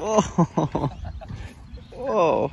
Oh. Whoa.